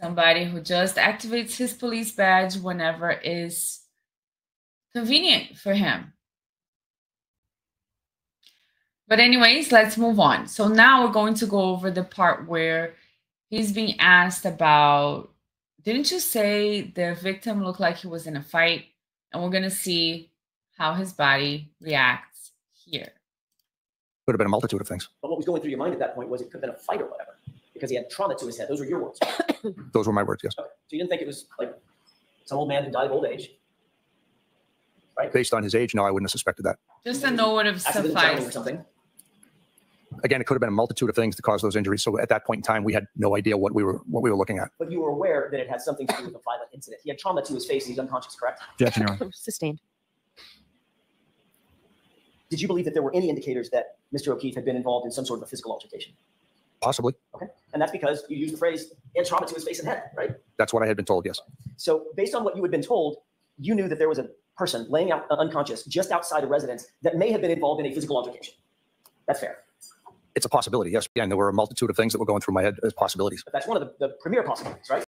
somebody who just activates his police badge whenever is convenient for him. But, anyways, let's move on. So, now we're going to go over the part where he's being asked about didn't you say the victim looked like he was in a fight? And we're going to see how his body reacts here. Could have been a multitude of things. But what was going through your mind at that point was it could have been a fight or whatever, because he had trauma to his head. Those were your words. Okay. Those were my words, yes. So you didn't think it was like some old man who died of old age, right? Based on his age, no, I wouldn't have suspected that. Just a note would have Accident drowning or sufficed. something. Again, it could have been a multitude of things to cause those injuries. So at that point in time, we had no idea what we were what we were looking at. But you were aware that it had something to do with a violent incident. He had trauma to his face and he's unconscious, correct? Objection, Your Honor. Sustained. Did you believe that there were any indicators that Mr. O'Keefe had been involved in some sort of a physical altercation? Possibly. And that's because you used the phrase, had trauma to his face and head, right? That's what I had been told, yes. So based on what you had been told, you knew that there was a person laying out uh, unconscious just outside a residence that may have been involved in a physical altercation. That's fair. It's a possibility, yes. Again, there were a multitude of things that were going through my head as possibilities. But that's one of the, the premier possibilities, right?